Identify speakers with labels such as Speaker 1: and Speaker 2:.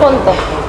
Speaker 1: 한 번 더.